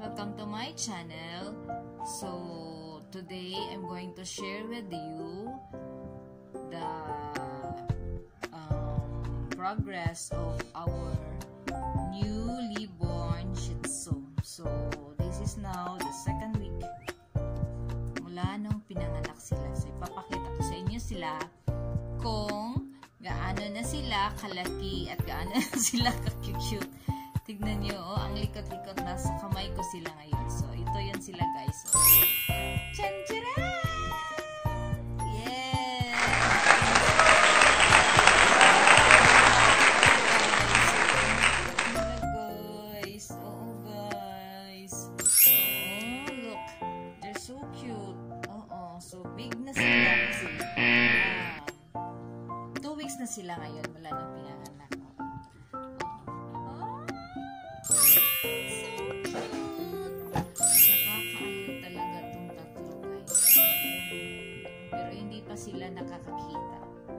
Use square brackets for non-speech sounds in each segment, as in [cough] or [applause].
welcome to my channel. So, today I'm going to share with you the um, progress of our newly born Shih Tzu. So, this is now the second week mula nung pinanganak sila. So, ipapakita ko sa inyo sila kung gaano na sila kalaki at gaano [laughs] na sila ka-cute. Tignan nyo, oh, ang likot-likot na sa kamay ko sila ngayon. So, ito yan sila guys. Oh, look. They're so weeks na sila ngayon mula nang pinanganak. Nakakakita.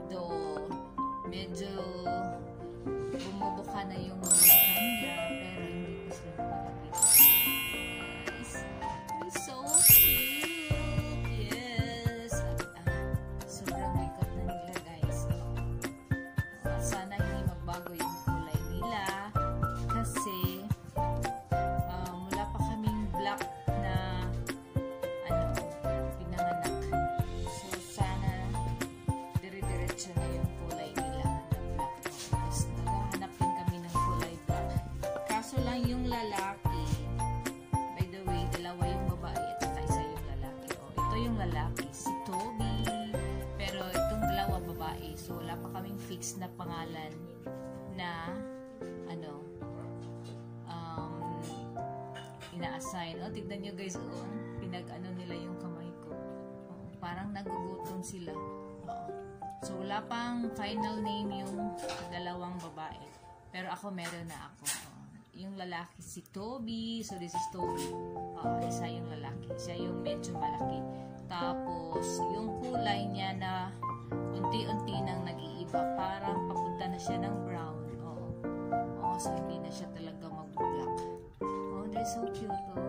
Though, medyo bumubuka na yung mga nila, pero lalaki, by the way, dalawa yung babae at saka isa yung lalaki. O, ito yung lalaki, si Toby. Pero itong dalawa babae. So, wala pa kaming fix na pangalan na ano, um, ina-assign. O, tignan nyo guys, o, pinag-ano nila yung kamay ko. O, parang nagugutom sila. Oo. So, wala pang final name yung dalawang babae. Pero ako, meron na ako. O, yung lalaki si Toby. So, this is Toby. Uh, isa yung lalaki. Siya yung medyo malaki. Tapos, yung kulay niya na unti-unti nang nag-iiba. Parang papunta na siya ng brown. Oo. Oo, so hindi na siya talaga mag-black. Oh, they're so cute. Oh.